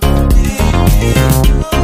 Yeah.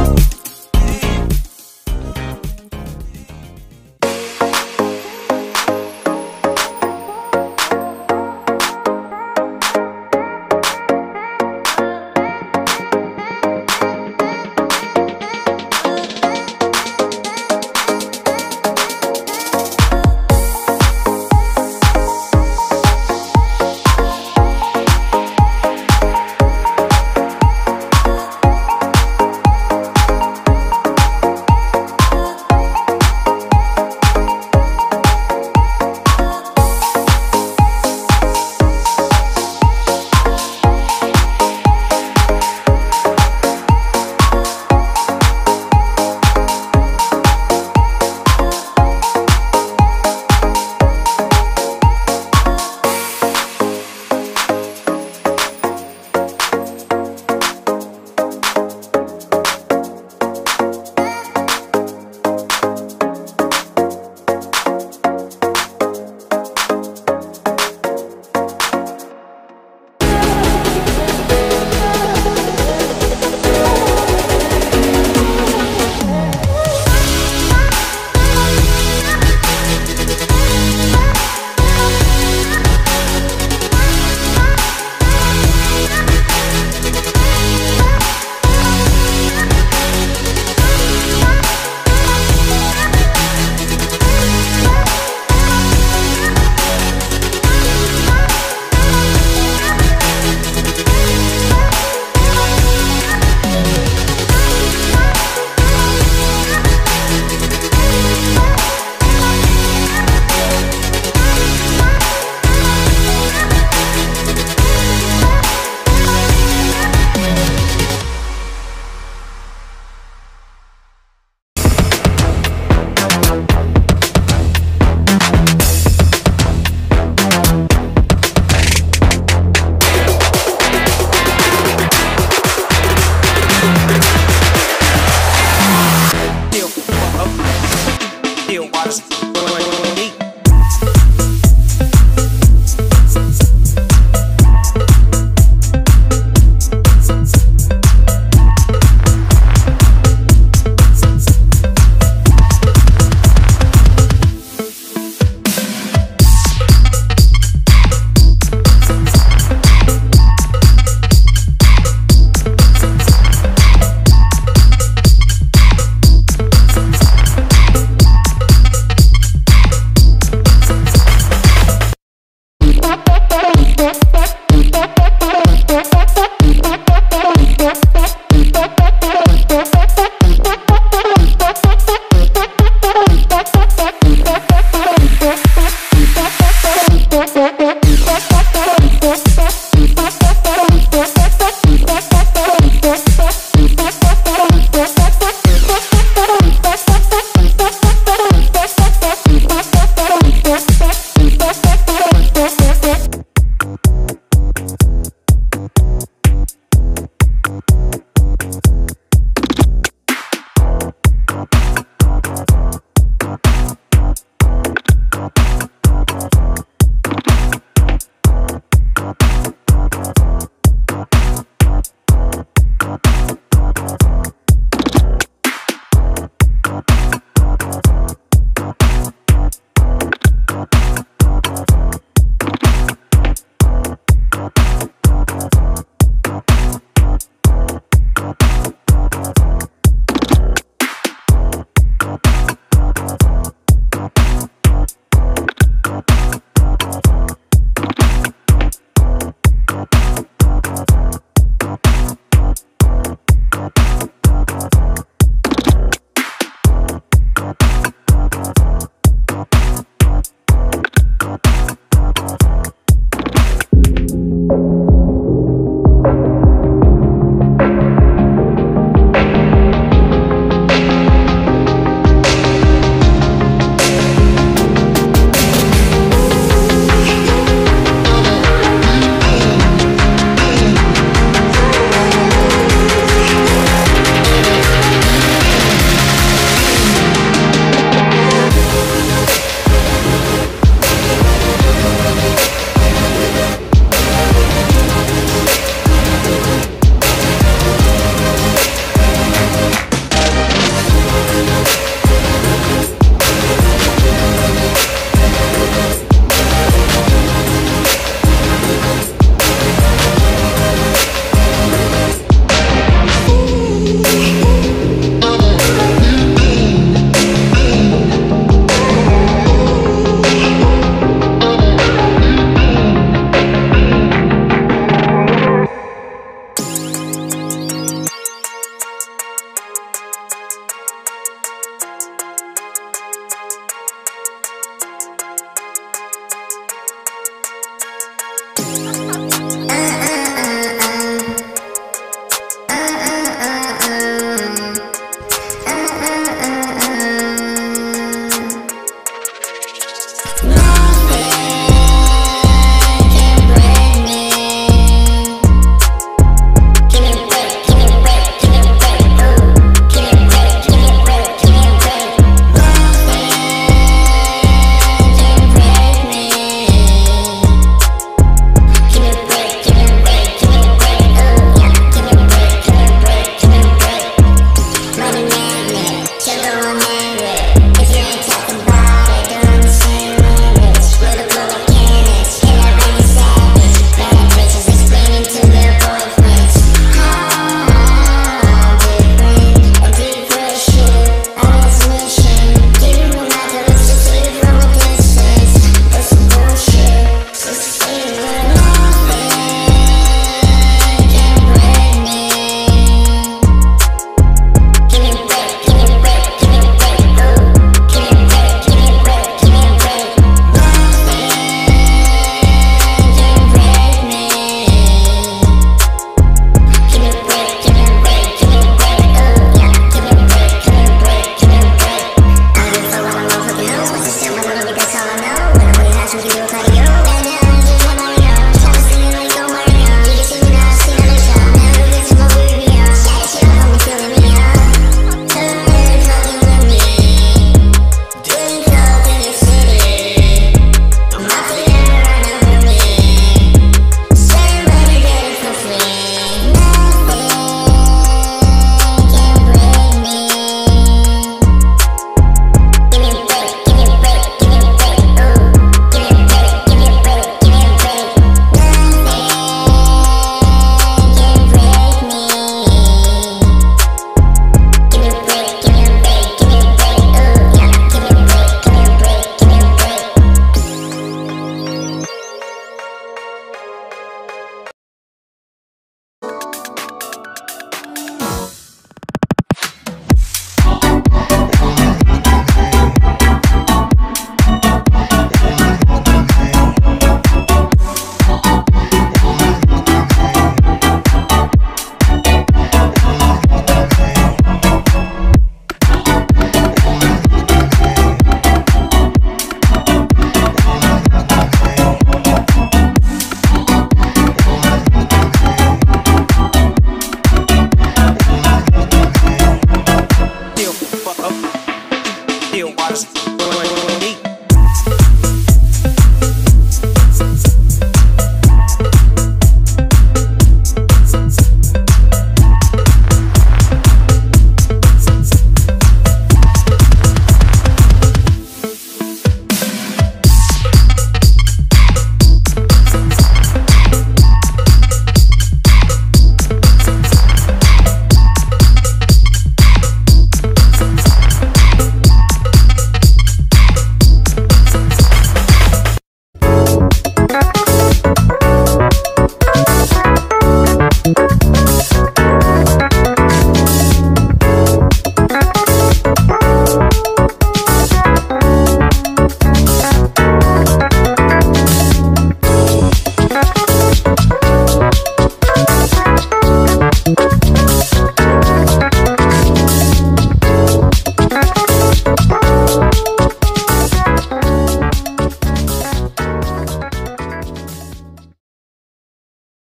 podcast.